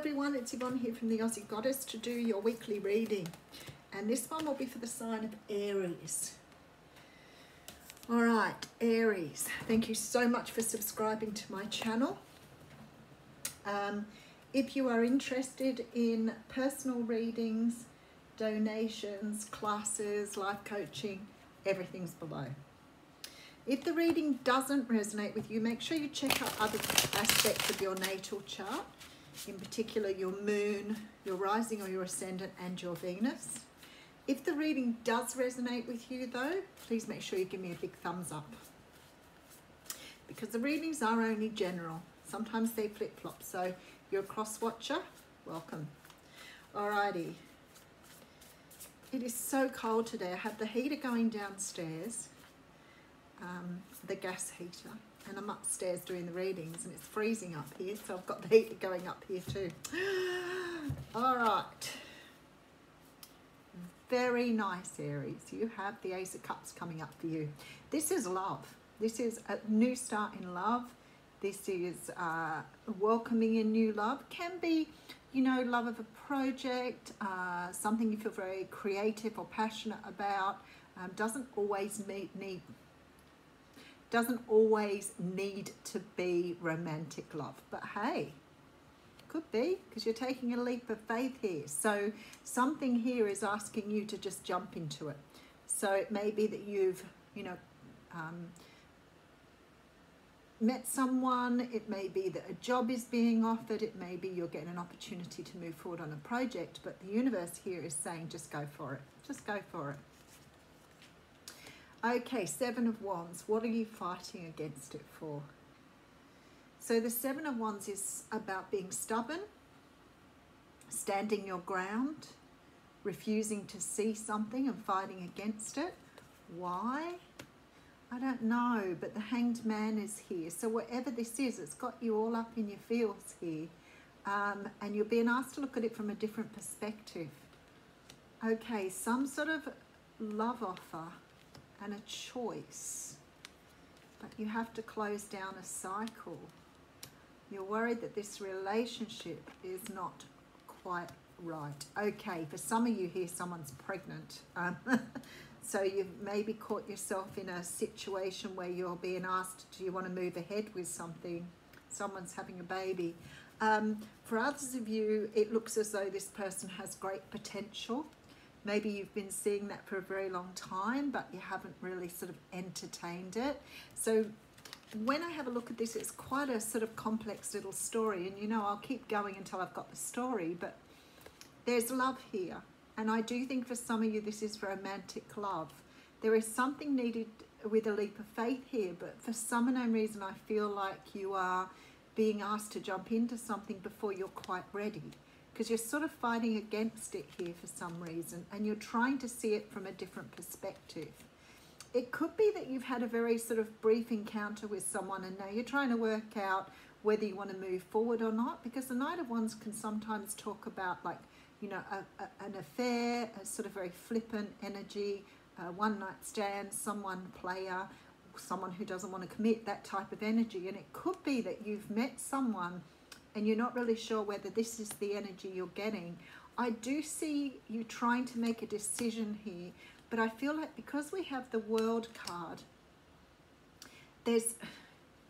everyone, it's Yvonne here from the Aussie Goddess to do your weekly reading. And this one will be for the sign of Aries. All right, Aries, thank you so much for subscribing to my channel. Um, if you are interested in personal readings, donations, classes, life coaching, everything's below. If the reading doesn't resonate with you, make sure you check out other aspects of your natal chart in particular your moon, your rising or your ascendant, and your Venus. If the reading does resonate with you, though, please make sure you give me a big thumbs up. Because the readings are only general. Sometimes they flip flop. So you're a cross watcher, welcome. Alrighty. It is so cold today. I have the heater going downstairs, um, the gas heater and I'm upstairs doing the readings and it's freezing up here so I've got the heater going up here too. All right. Very nice Aries. You have the Ace of Cups coming up for you. This is love. This is a new start in love. This is uh, welcoming a new love. Can be you know love of a project uh, something you feel very creative or passionate about. Um, doesn't always meet, need doesn't always need to be romantic love, but hey, could be because you're taking a leap of faith here. So something here is asking you to just jump into it. So it may be that you've, you know, um, met someone, it may be that a job is being offered, it may be you're getting an opportunity to move forward on a project, but the universe here is saying just go for it, just go for it. Okay, Seven of Wands. What are you fighting against it for? So the Seven of Wands is about being stubborn, standing your ground, refusing to see something and fighting against it. Why? I don't know, but the Hanged Man is here. So whatever this is, it's got you all up in your feels here. Um, and you're being asked to look at it from a different perspective. Okay, some sort of love offer and a choice. But you have to close down a cycle. You're worried that this relationship is not quite right. Okay, for some of you here, someone's pregnant. Um, so you've maybe caught yourself in a situation where you're being asked, do you want to move ahead with something? Someone's having a baby. Um, for others of you, it looks as though this person has great potential Maybe you've been seeing that for a very long time, but you haven't really sort of entertained it. So when I have a look at this, it's quite a sort of complex little story. And you know, I'll keep going until I've got the story, but there's love here. And I do think for some of you, this is romantic love. There is something needed with a leap of faith here, but for some unknown reason, I feel like you are being asked to jump into something before you're quite ready because you're sort of fighting against it here for some reason and you're trying to see it from a different perspective. It could be that you've had a very sort of brief encounter with someone and now you're trying to work out whether you want to move forward or not because the Knight of Wands can sometimes talk about like, you know, a, a, an affair, a sort of very flippant energy, one night stand, someone player, someone who doesn't want to commit, that type of energy. And it could be that you've met someone and you're not really sure whether this is the energy you're getting, I do see you trying to make a decision here, but I feel like because we have the world card, there's,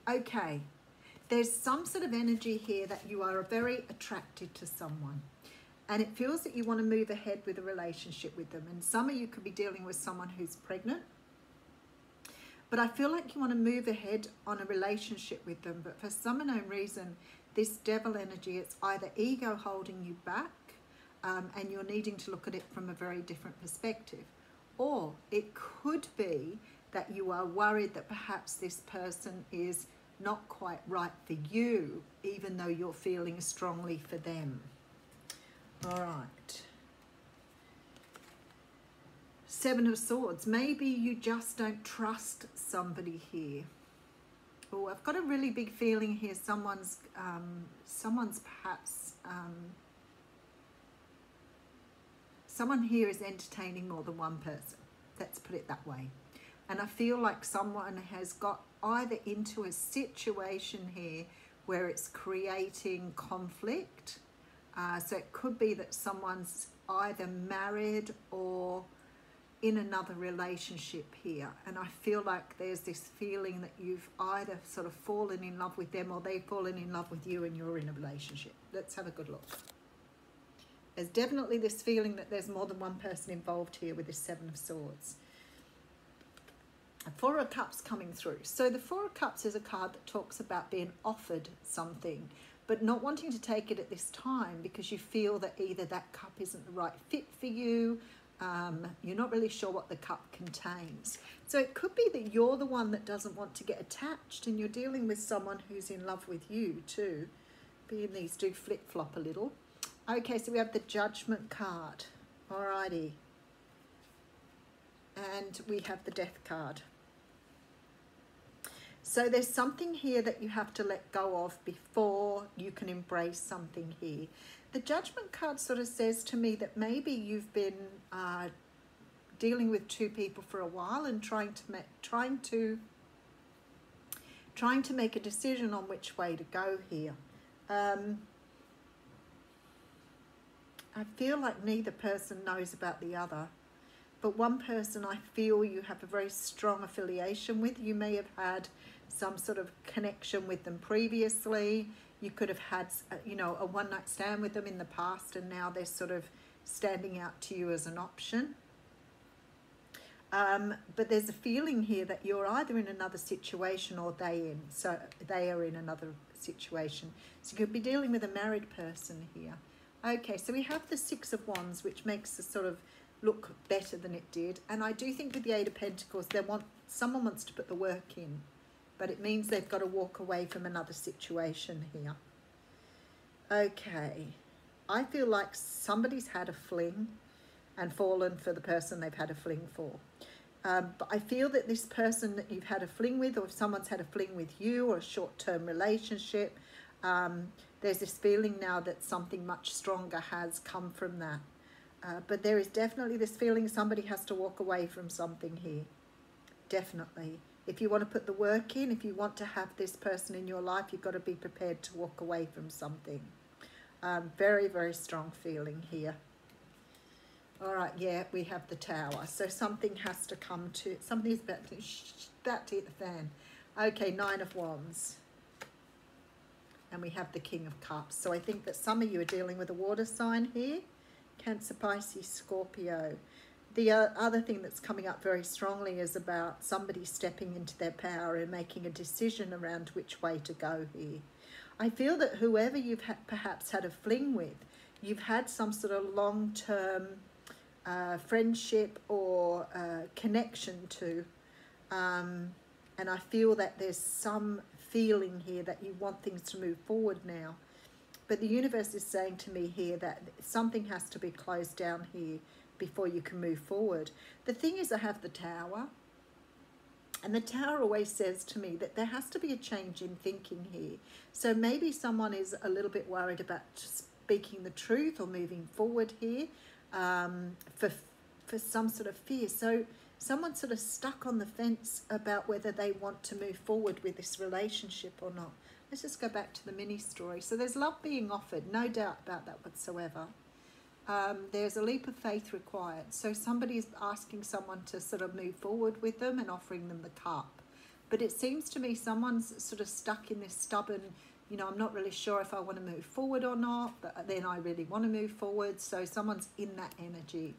okay, there's some sort of energy here that you are very attracted to someone and it feels that you want to move ahead with a relationship with them. And some of you could be dealing with someone who's pregnant, but I feel like you want to move ahead on a relationship with them. But for some unknown reason, this devil energy, it's either ego holding you back um, and you're needing to look at it from a very different perspective. Or it could be that you are worried that perhaps this person is not quite right for you, even though you're feeling strongly for them. All right. Seven of Swords. Maybe you just don't trust somebody here. I've got a really big feeling here. Someone's, um, someone's perhaps, um, someone here is entertaining more than one person. Let's put it that way. And I feel like someone has got either into a situation here where it's creating conflict Uh, so it could be that someone's either married or in another relationship here. And I feel like there's this feeling that you've either sort of fallen in love with them or they've fallen in love with you and you're in a relationship. Let's have a good look. There's definitely this feeling that there's more than one person involved here with this Seven of Swords. Four of Cups coming through. So the Four of Cups is a card that talks about being offered something, but not wanting to take it at this time because you feel that either that cup isn't the right fit for you, um, you're not really sure what the cup contains. So it could be that you're the one that doesn't want to get attached and you're dealing with someone who's in love with you too. Being these do flip-flop a little. Okay, so we have the Judgment card. Alrighty. And we have the Death card. So there's something here that you have to let go of before you can embrace something here. The judgment card sort of says to me that maybe you've been uh, dealing with two people for a while and trying to make, trying to trying to make a decision on which way to go here. Um, I feel like neither person knows about the other, but one person I feel you have a very strong affiliation with. You may have had some sort of connection with them previously. You could have had, uh, you know, a one night stand with them in the past and now they're sort of standing out to you as an option. Um, but there's a feeling here that you're either in another situation or they in so they are in another situation. So you could be dealing with a married person here. Okay, so we have the Six of Wands, which makes a sort of look better than it did. And I do think with the Eight of Pentacles, they want someone wants to put the work in but it means they've got to walk away from another situation here. Okay, I feel like somebody's had a fling and fallen for the person they've had a fling for. Um, but I feel that this person that you've had a fling with, or if someone's had a fling with you, or a short-term relationship, um, there's this feeling now that something much stronger has come from that. Uh, but there is definitely this feeling somebody has to walk away from something here. Definitely. If you want to put the work in, if you want to have this person in your life, you've got to be prepared to walk away from something. Um, very, very strong feeling here. All right, yeah, we have the tower. So something has to come to, something's about to, about to hit the fan. Okay, nine of wands. And we have the king of cups. So I think that some of you are dealing with a water sign here. Cancer, Pisces, Scorpio the other thing that's coming up very strongly is about somebody stepping into their power and making a decision around which way to go here. I feel that whoever you've ha perhaps had a fling with, you've had some sort of long-term uh, friendship or uh, connection to, um, and I feel that there's some feeling here that you want things to move forward now. But the universe is saying to me here that something has to be closed down here before you can move forward. The thing is I have the tower and the tower always says to me that there has to be a change in thinking here. So maybe someone is a little bit worried about speaking the truth or moving forward here um, for, for some sort of fear. So someone's sort of stuck on the fence about whether they want to move forward with this relationship or not. Let's just go back to the mini story. So there's love being offered, no doubt about that whatsoever um, there's a leap of faith required. So somebody is asking someone to sort of move forward with them and offering them the cup. But it seems to me someone's sort of stuck in this stubborn, you know, I'm not really sure if I want to move forward or not, but then I really want to move forward. So someone's in that energy.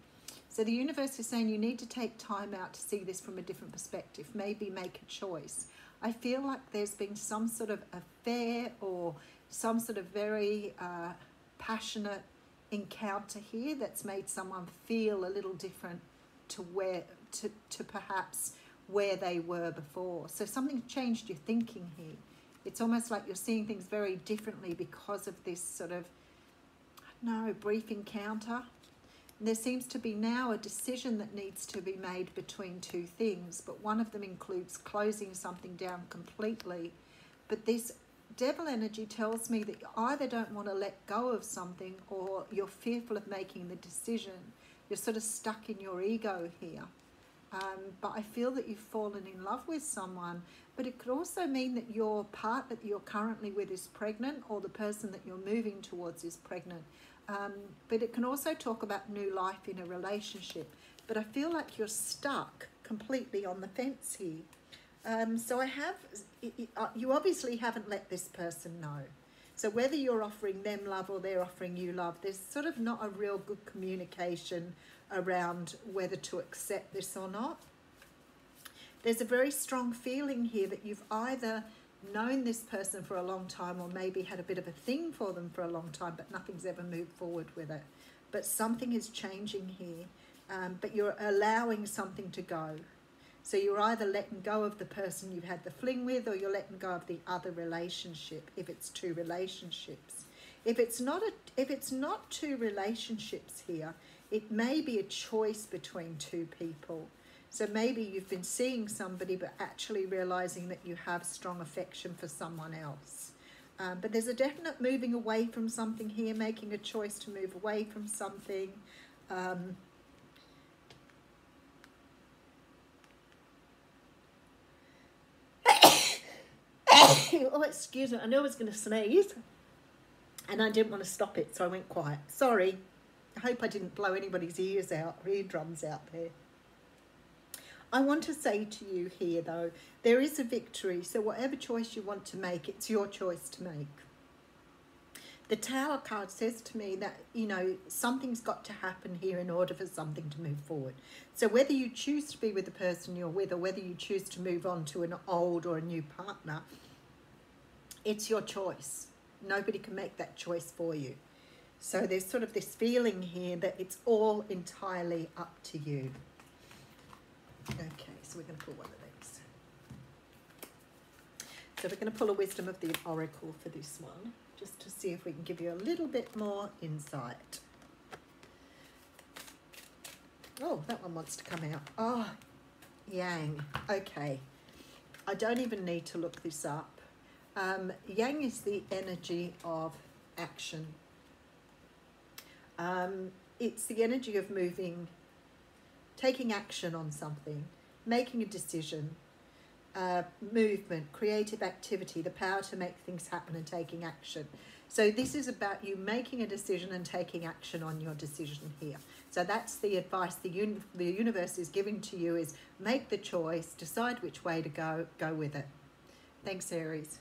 So the universe is saying you need to take time out to see this from a different perspective, maybe make a choice. I feel like there's been some sort of affair or some sort of very uh, passionate encounter here that's made someone feel a little different to where to, to perhaps where they were before. So something's changed your thinking here. It's almost like you're seeing things very differently because of this sort of no brief encounter. There seems to be now a decision that needs to be made between two things, but one of them includes closing something down completely. But this devil energy tells me that you either don't want to let go of something or you're fearful of making the decision. You're sort of stuck in your ego here. um, but I feel that you've fallen in love with someone. But it could also mean that your partner that you're currently with is pregnant, or the person that you're moving towards is pregnant. Um, but it can also talk about new life in a relationship. But I feel like you're stuck completely on the fence here. Um, so I have, uh, you obviously haven't let this person know. So whether you're offering them love or they're offering you love, there's sort of not a real good communication around whether to accept this or not. There's a very strong feeling here that you've either known this person for a long time or maybe had a bit of a thing for them for a long time, but nothing's ever moved forward with it. But something is changing here, um, but you're allowing something to go. So you're either letting go of the person you've had the fling with or you're letting go of the other relationship if it's two relationships. If it's not a if it's not two relationships here, it may be a choice between two people. So maybe you've been seeing somebody but actually realizing that you have strong affection for someone else. Um, but there's a definite moving away from something here, making a choice to move away from something. Um, oh, excuse me, I knew I was going to sneeze and I didn't want to stop it, so I went quiet. Sorry. I hope I didn't blow anybody's ears out, eardrums out there. I want to say to you here, though, there is a victory. So whatever choice you want to make, it's your choice to make. The Tower card says to me that, you know, something's got to happen here in order for something to move forward. So whether you choose to be with the person you're with or whether you choose to move on to an old or a new partner, it's your choice. Nobody can make that choice for you. So there's sort of this feeling here that it's all entirely up to you. Okay, so we're going to pull one of these. So we're going to pull a Wisdom of the Oracle for this one, just to see if we can give you a little bit more insight. Oh, that one wants to come out. Oh, Yang. Okay. I don't even need to look this up. Um, yang is the energy of action. Um, it's the energy of moving, taking action on something, making a decision, uh, movement, creative activity, the power to make things happen and taking action. So this is about you making a decision and taking action on your decision here. So that's the advice the, un the universe is giving to you is make the choice, decide which way to go, go with it. Thanks, Aries.